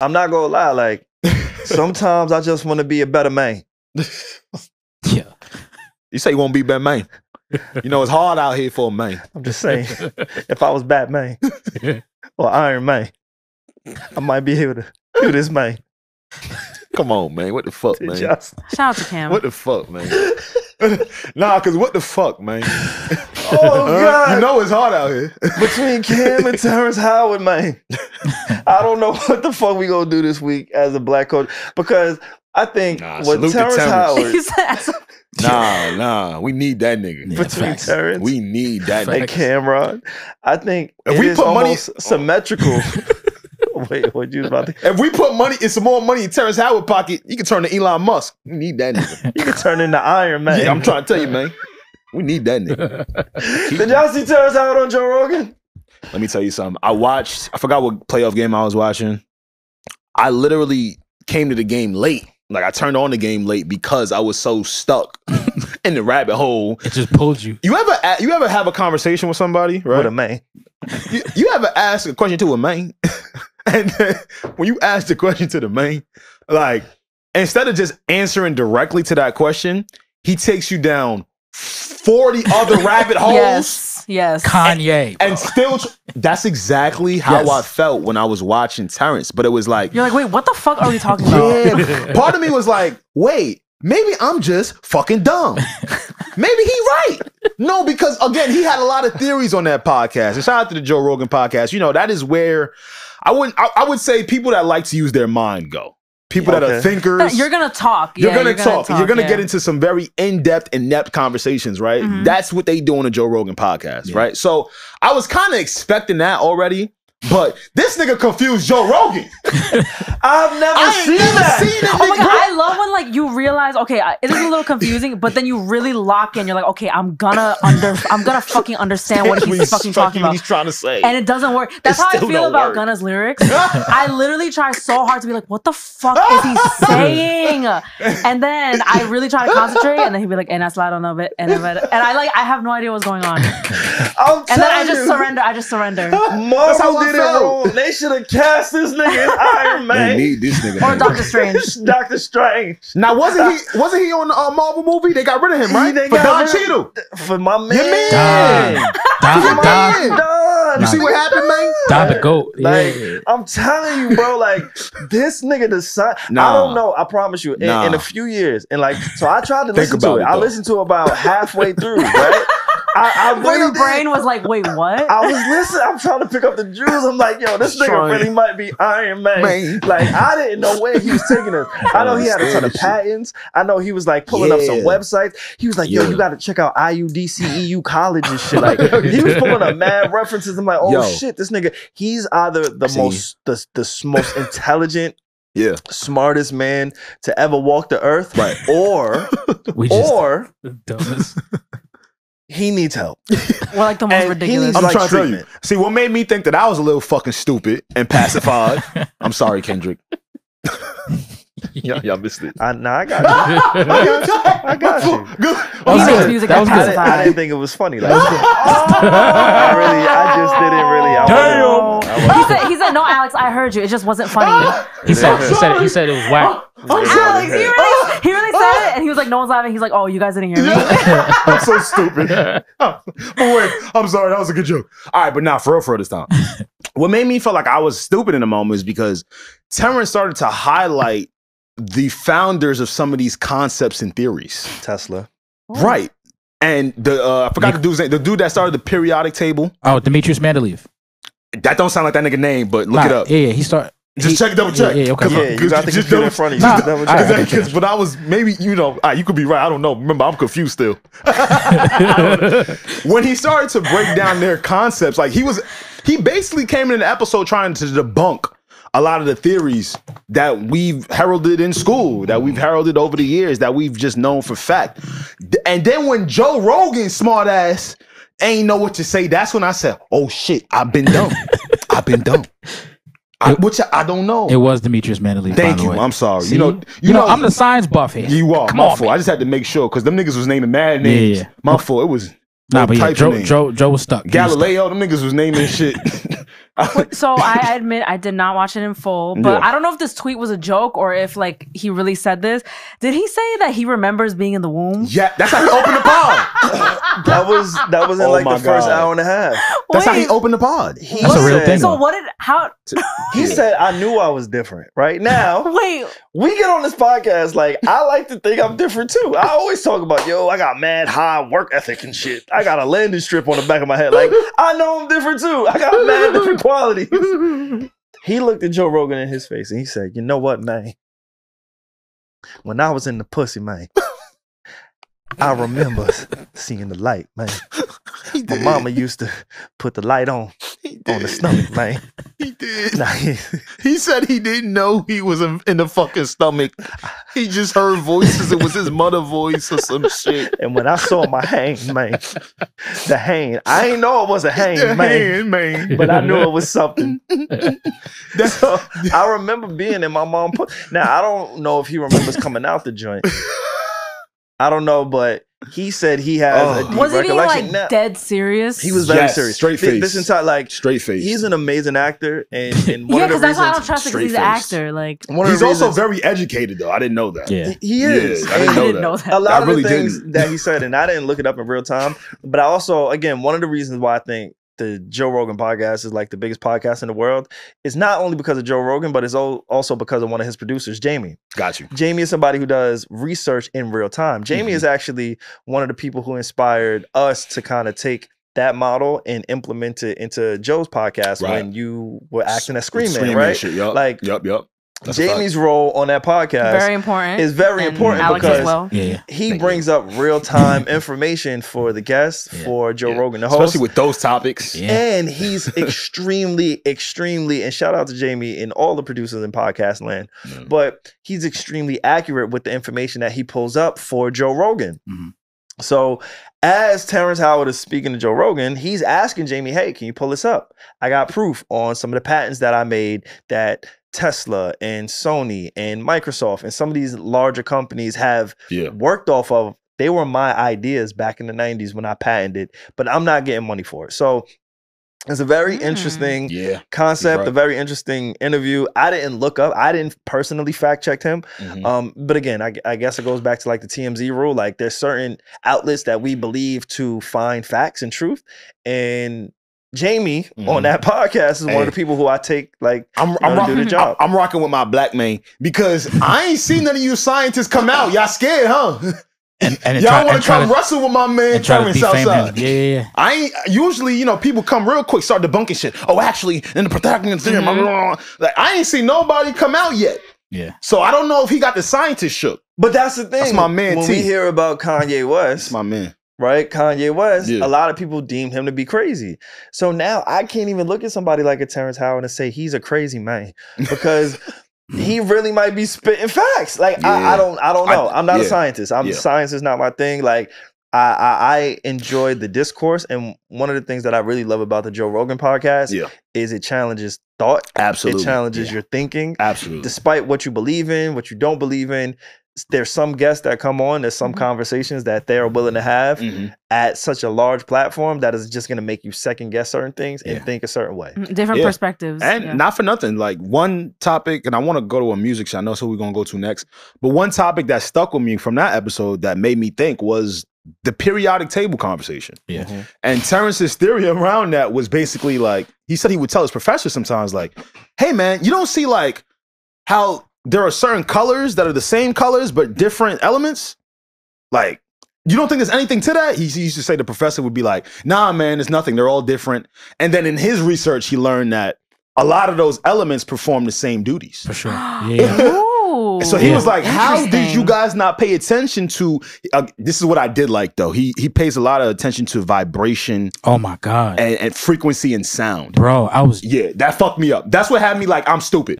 I'm not gonna lie. Like sometimes I just want to be a better man. Yeah. You say you won't be better man. You know it's hard out here for a man. I'm just saying, if I was Batman or Iron Man, I might be able to do this, man. Come on, man. What the fuck, man? Just, Shout out to Cam. What the fuck, man? nah, cause what the fuck, man? Oh god, You know it's hard out here. between Cam and Terrence Howard, man. I don't know what the fuck we gonna do this week as a black coach because I think Nah, what Terrence Terrence. Howard Nah, nah. We need that nigga. Yeah, between facts. Terrence We need that and nigga. Cameron, I think If it we is put money- almost symmetrical. Wait, what you was about to? If we put money, it's some more money in Terrence Howard pocket. You can turn to Elon Musk. We need that nigga. You can turn into Iron Man. Yeah, I'm trying to tell you, man. We need that nigga. Did y'all see Terrence Howard on Joe Rogan? Let me tell you something. I watched. I forgot what playoff game I was watching. I literally came to the game late. Like I turned on the game late because I was so stuck in the rabbit hole. It just pulled you. You ever you ever have a conversation with somebody, right? With a man. you, you ever ask a question to a man, and then when you ask the question to the man, like instead of just answering directly to that question, he takes you down forty other rabbit holes. yes, yes. Kanye. And still, tr- that's exactly how Yes. I felt when I was watching Terrence. But it was like, You're like, wait, what the fuck are we talking about? yeah. Part of me was like, wait, maybe I'm just fucking dumb. maybe he right. No, because again, he had a lot of theories on that podcast. And shout out to the Joe Rogan podcast. You know, that is where I wouldn't. I, I would say people that like to use their mind go. People that are thinkers. You're gonna talk. You're yeah, gonna talk. You're gonna yeah. get into some very in-depth, inept conversations, right? Mhm. That's what they do on the Joe Rogan podcast, Yeah. right? So I was kind of expecting that already, but this nigga confused Joe Rogan. I've never I seen never that. seen that Oh my god, I love when like you realize, okay, it is a little confusing, but then you really lock in. You're like, okay, I'm gonna under, I'm gonna fucking understand what he's fucking talking about. he's trying to say. And it doesn't work. That's It how I feel about work. Gunna's lyrics. I literally try so hard to be like, what the fuck is he saying? And then I really try to concentrate, and then he'd be like, and I slide on a bit, and then, and I like, I have no idea what's going on. I'm And then I just you, surrender. I just surrender. That's how did it They should have cast this nigga as Iron they Man. need this nigga. Or. Doctor Strange. Doctor Strange. now wasn't he wasn't he on the uh, Marvel movie? They got rid of him, right? They For got Don rid of- Cheadle. For my man. Your man. Don. Don, Come Don, on. Don. You see what happened, man? Don the goat. Like, yeah. I'm telling you, bro, like this nigga decide. I don't know. I promise you, in, Nah. in a few years, and like, so I tried to Think listen to it. it, I listened to about halfway through, right? I, I Where really your did. brain was like, wait, what? I was listening. I'm trying to pick up the jewels. I'm like, yo, this nigga Trying. really might be Iron Man. Man. Like, I didn't know where he was taking us. I know he had a ton of Understand this shit. patents. I know he was like pulling up some Yeah. websites. He was like, yo, Yeah. you got to check out IUDCEU college and shit. Like, he was pulling up mad references. I'm like, oh Yo. shit, this nigga, he's either the See. most the, the most intelligent, Yeah. smartest man to ever walk the earth, Right. or we just or dumbest. He needs help. We're like the most And he ridiculous. needs I'm like trying to tell you. See, what made me think that I was a little fucking stupid and pacified. I'm sorry, Kendrick. y'all, y'all missed it. I, nah, I got you. I got you. Good. That He makes good. music That was that I didn't, I didn't think it was funny. Like, I really, I just didn't really. I Damn. wasn't- I He wasn't- said, he said, no, Alex, I heard you. It just wasn't funny. He said, he said, he said it was whack. Alex, he really, he really said it, and he was like, no one's laughing. He's like, oh, you guys didn't hear me. I'm so stupid. but wait, I'm sorry. That was a good joke. All right, but now for real, for real this time. what made me feel like I was stupid in the moment is because Terrence started to highlight the founders of some of these concepts and theories. Tesla. Right. And the uh, I forgot the dude's name. The dude that started the periodic table. Oh, Demetrius Mendeleev. That don't sound like that nigga name, but look it up. Yeah, yeah. He started. Just he- check, double check. Yeah, yeah, okay. 'Cause- Yeah, you 'cause got the just computer in double- front of you. Nah, Just double check. right. Cause that- cause- but I was maybe you know ah, you could be right. I don't know. Remember, I'm confused still. when he started to break down their concepts, like he was, he basically came in an episode trying to debunk a lot of the theories that we've heralded in school, that we've heralded over the years, that we've just known for fact. And then when Joe Rogan, smart ass, ain't know what to say, that's when I said, "Oh shit, I've been dumb. I've been dumb." I, which I, I don't know. It was Demetrius Mendeleev. by Thank the you. way. I'm sorry. See? You know, you know, I'm the science buff here. you are. Come my on, fault. man. I just had to make sure because them niggas was naming mad names. yeah. My fault. It was Nah, all but yeah, Joe. Joe, Joe was stuck. He was stuck. Galileo. Them niggas was naming shit. So I admit I did not watch it in full, but Yeah. I don't know if this tweet was a joke or if like he really said this. Did he say that he remembers being in the womb? Yeah, that's how he opened the pod. That was that was in Oh like my the first hour and a half. That's how he opened the pod. He That's a real said- thing. So what did how? He said, "I knew I was different." Right now, Wait, we get on this podcast like I like to think I'm different too. I always talk about yo, I got mad high work ethic and shit. I got a landing strip on the back of my head. Like I know I'm different too. I got mad different qualities. He looked at Joe Rogan in his face and he said, "You know what, man? When I was in the pussy, man." I remember seeing the light, man. My mama used to put the light on on the stomach, man. He did. Nah, he- He said he didn't know he was in, in the fucking stomach. He just heard voices. It was his mother voice or some shit. And when I saw my hang, man, the hang, I ain't know it was a hang, The man, hand, man. but I knew it was something. So I remember being in my mom. Put- now I don't know if he remembers coming out the joint. I don't know, but he said he has Oh. a deep was he being recollection. like Now, dead serious? he was very Yes, serious. straight face. This entire like straight face. he's an amazing actor, and, and one yeah, because that's why I don't reasons trust it because straight he's an actor. Like one of He's the also reasons- very educated though. I didn't know that. Yeah. he is. Yeah, I didn't I know didn't that. know that. a lot I of really the things didn't. that he said, and I didn't look it up in real time, but I also, again, one of the reasons why I think the Joe Rogan podcast is like the biggest podcast in the world it's not only because of Joe Rogan, but it's also because of one of his producers, Jamie. Got you. Jamie is somebody who does research in real time. Jamie Mhm. is actually one of the people who inspired us to kind of take that model and implement it into Joe's podcast Right. when you were acting as Scream Man, right? Shit. Yup. Like, yup, yup. That's. Jamie's role on that podcast very important. is very And important Alex because as well. Yeah, yeah. he Thank brings up real time information for the guests, Yeah. for Joe Yeah. Rogan, the host. Especially with those topics. Yeah. and he's extremely, extremely, and shout out to Jamie and all the producers in podcast land, Yeah. but he's extremely accurate with the information that he pulls up for Joe Rogan. Mhm. So, as Terrence Howard is speaking to Joe Rogan, he's asking Jamie, hey, can you pull this up? I got proof on some of the patents that I made that Tesla and Sony and Microsoft and some of these larger companies have Yeah. worked off of they were my ideas back in the 90s when I patented, but I'm not getting money for it. So it's a very Mm. interesting Yeah. concept, right. a very interesting interview. I didn't look up, I didn't personally fact check him. Mhm. Um, but again, I, I guess it goes back to like the TMZ rule. Like there's certain outlets that we believe to find facts and truth. And Jamie on Mhm. that podcast is one of the people who I take like I'm, know, I'm, to rock- do the job. I'm rocking with my black man because I ain't seen none of you scientists come out. Y'all scared, huh? And, and Y'all want to come to, wrestle with my man and try to Terrence defame Yeah, yeah, yeah. I ain't usually, you know, people come real quick, start debunking shit. Oh, actually, in the Pythagorean theorem, Mm-hmm. blah, blah. like I ain't seen nobody come out yet. Yeah. So I don't know if he got the scientist shook. But that's the thing. That's my man, When T. we hear about Kanye West, That's my man. right? Kanye West, Yeah. a lot of people deemed him to be crazy. So now I can't even look at somebody like a Terrence Howard and say he's a crazy man because he really might be spitting facts. Like I, Yeah. I don't, I don't know. I, am not a scientist. I'm Yeah. science is not my thing. Like. I, I, I enjoyed the discourse, and one of the things that I really love about the Joe Rogan podcast Yeah. is it challenges thought. Absolutely. It challenges Yeah. your thinking Absolutely. despite what you believe in, what you don't believe in, there's some guests that come on, there's some Mhm. conversations that they're willing to have Mhm. at such a large platform that is just going to make you second guess certain things and think a certain way. Mm, Different Yeah. perspectives. And yeah. not for nothing, like one topic, and I want to go to a music show. I know who we're gonna go to next. But one topic that stuck with me from that episode that made me think was the periodic table conversation. Yeah. And Terrence's theory around that was basically like he said he would tell his professor sometimes, like, hey man, you don't see like how there are certain colors that are the same colors but different elements? Like, you don't think there's anything to that? He, he used to say the professor would be like, nah, man, it's nothing. They're all different. And then in his research, he learned that a lot of those elements perform the same duties. For sure. Yeah, yeah. So he Yeah. was like, "How did you guys not pay attention to?" Uh, this is what I did like though. He he pays a lot of attention to vibration Oh my God. and, and frequency and sound. Bro, I was Yeah, that fucked me up. That's what had me like, I'm stupid.